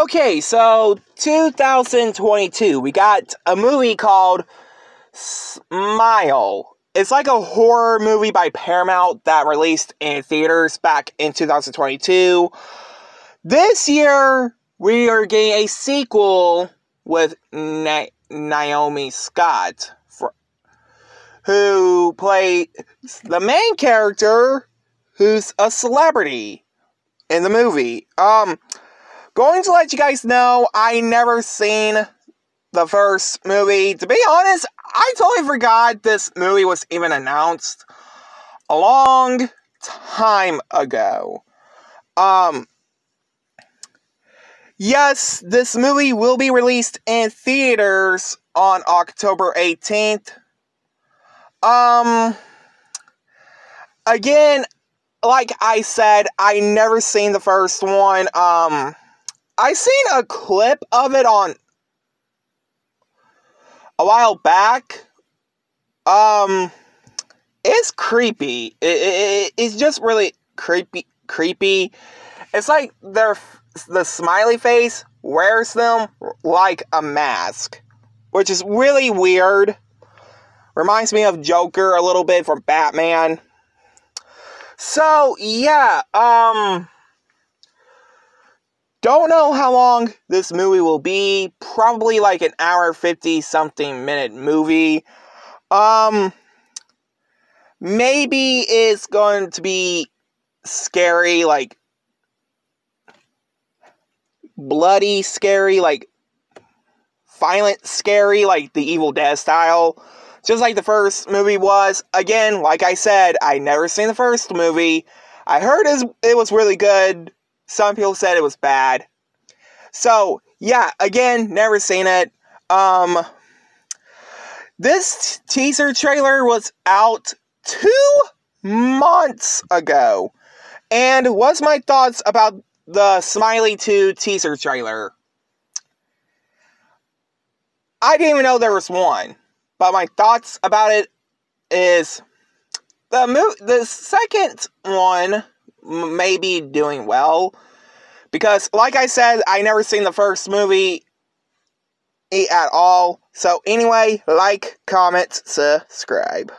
Okay, so 2022, we got a movie called Smile. It's like a horror movie by Paramount that released in theaters back in 2022. This year, we are getting a sequel with Na- Naomi Scott, for, who played the main character, who's a celebrity in the movie. Um, going to let you guys know, I never seen the first movie. To be honest, I totally forgot this movie was even announced a long time ago. Um, yes, this movie will be released in theaters on October 18th. Um, again, like I said, I never seen the first one. Um, I seen a clip of it on a while back. Um, it's creepy. It, it, it's just really creepy. Creepy. It's like their the smiley face wears them like a mask, which is really weird. Reminds me of Joker a little bit from Batman. So yeah, um. Don't know how long this movie will be. Probably like an hour 50 something minute movie. Um maybe it's going to be scary like bloody scary like violent scary like the Evil Dead style. Just like the first movie was. Again, like I said, I never seen the first movie. I heard it was really good some people said it was bad. So, yeah, again, never seen it. Um, this teaser trailer was out two months ago. And what's my thoughts about the Smiley 2 teaser trailer? I didn't even know there was one. But my thoughts about it is the mo- the second one may be doing well. Because, like I said, I never seen the first movie at all. So, anyway, like, comment, subscribe.